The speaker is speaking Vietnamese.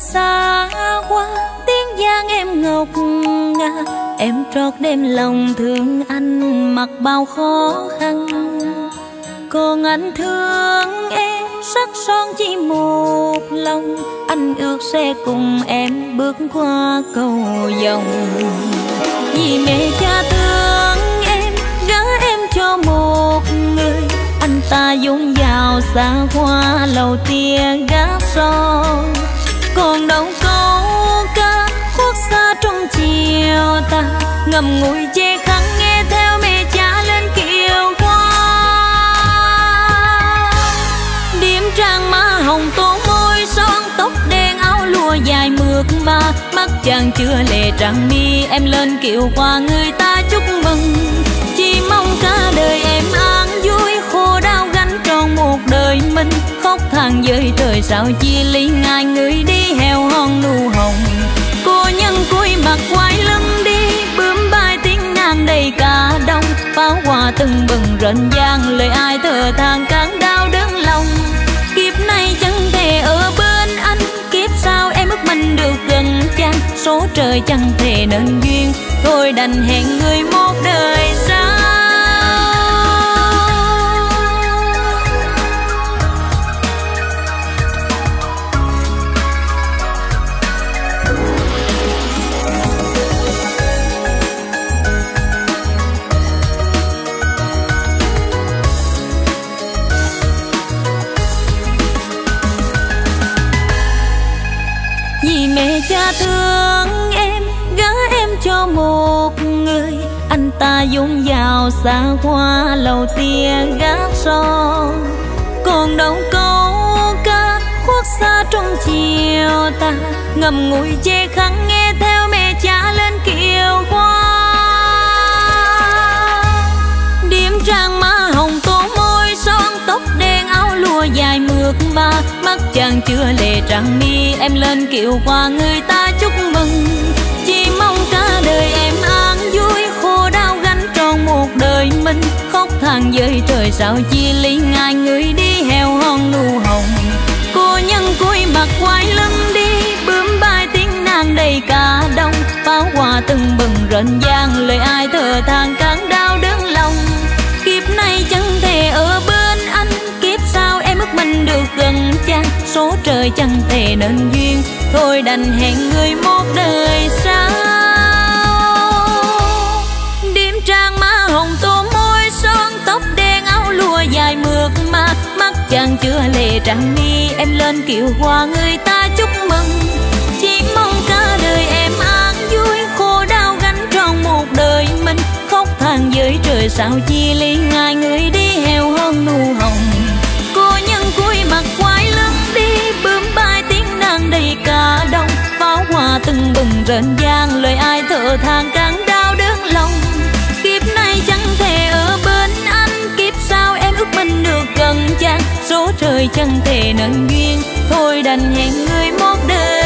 xa hoa, tiếng giang em ngọc ngà. Em trót đêm lòng thương anh, mặc bao khó khăn. Còn anh thương em, sắc son chỉ một lòng. Anh ước sẽ cùng em bước qua cầu dòng vì mẹ cha thương ta dũng vào xa hoa lầu tia gác son còn đâu câu ca khuất xa trong chiều ta ngầm ngùi che khăn nghe theo mẹ cha lên kiều hoa điểm trang má hồng tô môi son, tóc đen áo lụa dài mượt mà, mắt chàng chưa lệ trăng mi, em lên kiều qua, người ta khóc than với trời sao chia ly ngài người đi heo hon nụ hồng. Cô nhân cúi mặt quay lưng đi, bướm bay tiếng nàng đầy cả đông. Pháo hoa từng bừng rộn vang, lời ai thở than cắn đau đớn lòng. Kiếp này chẳng thể ở bên anh, kiếp sau em ước mình được gần chăng số trời chẳng thể nên duyên thôi đành hẹn người một đời sau. Cha thương em gỡ em cho một người. Anh ta dung vào xa hoa lầu tia gác son. Còn đâu câu ca khuất xa trong chiều ta ngầm ngùi che khăn nghe theo mẹ cha lên kiều hoa. Chưa lệ trăng mi, em lên kiệu qua người ta chúc mừng. Chỉ mong cả đời em an vui khô đau gánh tròn một đời mình. Khóc than với trời sao chia ly ngài người đi heo hon nụ hồng. Cô nhân cúi mặt quay lưng đi, bướm bay tiếng nàng đầy cả đông. Pháo hoa từng bừng rộn vang em được gần chăng? Số trời chẳng thể nên duyên, thôi đành hẹn người một đời sau. Điểm trang má hồng tô môi son, tóc đen áo lụa dài mượt mà, mắt chàng chưa lệ trăng mi. Em lên kiệu hoa người ta chúc mừng, chỉ mong cả đời em an vui. Khô đau gánh tròn một đời mình, khóc than với trời sao chia ly ngài người đi heo hơn nụ hồng từng bừng vang lời ai thở than càng đau đớn lòng. Kiếp này chẳng thể ở bên anh, kiếp sau em ước mình được gần chàng số trời chẳng thể nên duyên, thôi đành hẹn người một đời.